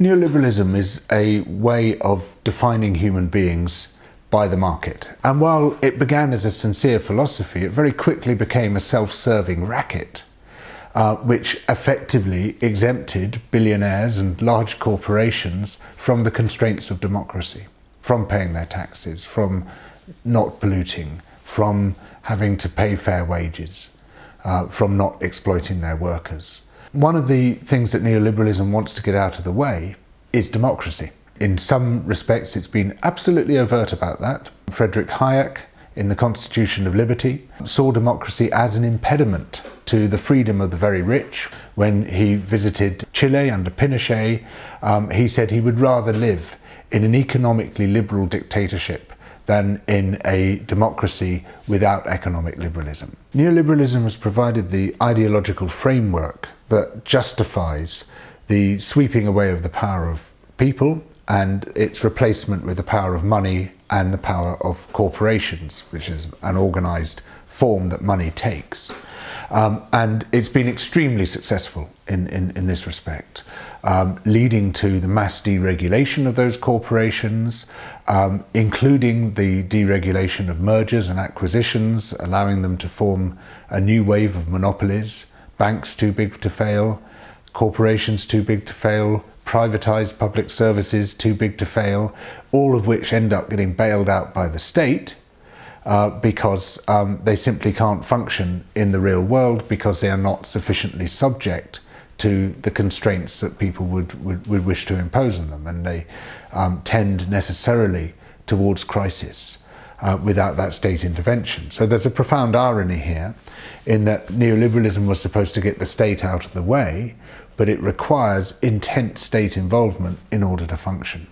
Neoliberalism is a way of defining human beings by the market. And while it began as a sincere philosophy, it very quickly became a self serving racket, uh, which effectively exempted billionaires and large corporations from the constraints of democracy, from paying their taxes, from not polluting, from having to pay fair wages, uh, from not exploiting their workers. One of the things that neoliberalism wants to get out of the way is democracy. In some respects, it's been absolutely overt about that. Frederick Hayek, in The Constitution of Liberty, saw democracy as an impediment to the freedom of the very rich. When he visited Chile under Pinochet, um, he said he would rather live in an economically liberal dictatorship than in a democracy without economic liberalism. Neoliberalism has provided the ideological framework that justifies the sweeping away of the power of people and its replacement with the power of money and the power of corporations, which is an organized form that money takes. Um, and it's been extremely successful in, in, in this respect, um, leading to the mass deregulation of those corporations, um, including the deregulation of mergers and acquisitions, allowing them to form a new wave of monopolies banks too big to fail, corporations too big to fail, privatized public services too big to fail, all of which end up getting bailed out by the state uh, because um, they simply can't function in the real world because they are not sufficiently subject to the constraints that people would, would, would wish to impose on them and they um, tend necessarily towards crisis uh, without that state intervention. So there's a profound irony here in that neoliberalism was supposed to get the state out of the way, but it requires intense state involvement in order to function.